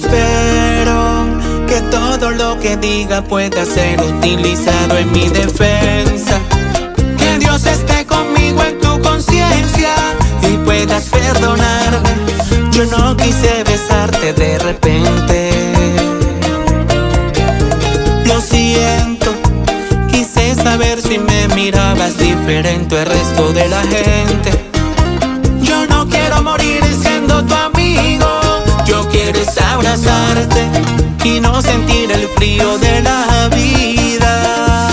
espero que todo lo que diga pueda ser utilizado en mi defensa. Que Dios esté conmigo en tu conciencia y puedas perdonarme. Yo no quise besarte de repente. Lo siento, quise saber si me mirabas diferente al resto de la gente. Abrazarte y no sentir el frío de la vida.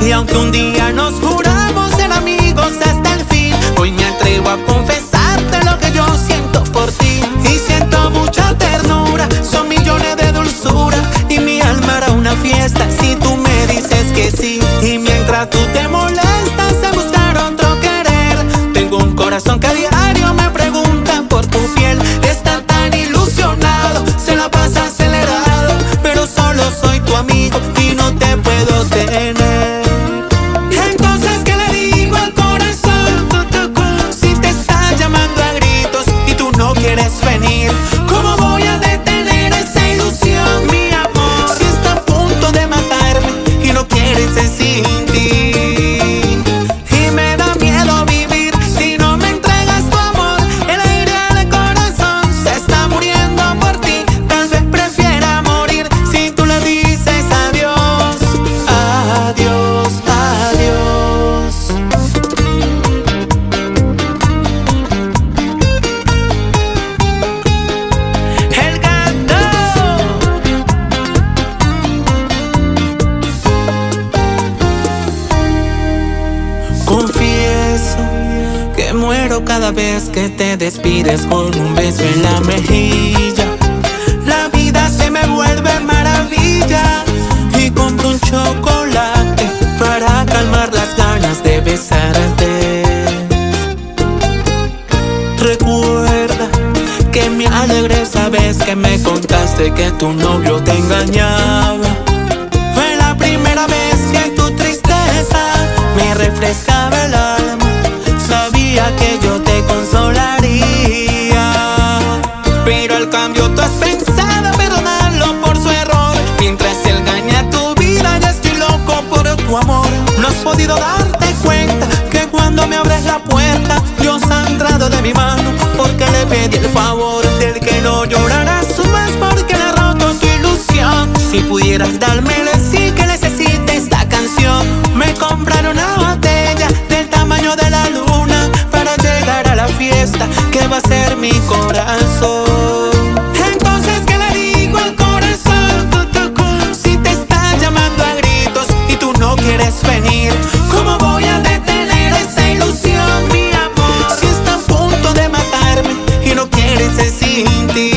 Y aunque un día nos juramos ser amigos hasta el fin, hoy me atrevo a confesarte lo que yo siento por ti. Y siento mucha ternura, son millones de dulzura. Y mi alma hará una fiesta si tú me dices que sí. Y mientras tú te molestas en buscar otro querer, tengo un corazón que muero cada vez que te despides con un beso en la mejilla. La vida se me vuelve maravilla y compro un chocolate para calmar las ganas de besarte. Recuerda que me alegré esa vez que me contaste que tu novio te engañaba. Cambio tú has pensado perdonarlo por su error. Mientras él daña tu vida, ya estoy loco por tu amor. No has podido darte cuenta que cuando me abres la puerta, Dios ha entrado de mi mano. Porque le pedí el favor del que no llorarás más porque le he roto tu ilusión. Si pudieras darme el sí que necesite esta canción, me compraron una botella del tamaño de la luna para llegar a la fiesta que va a ser mi corazón. você se.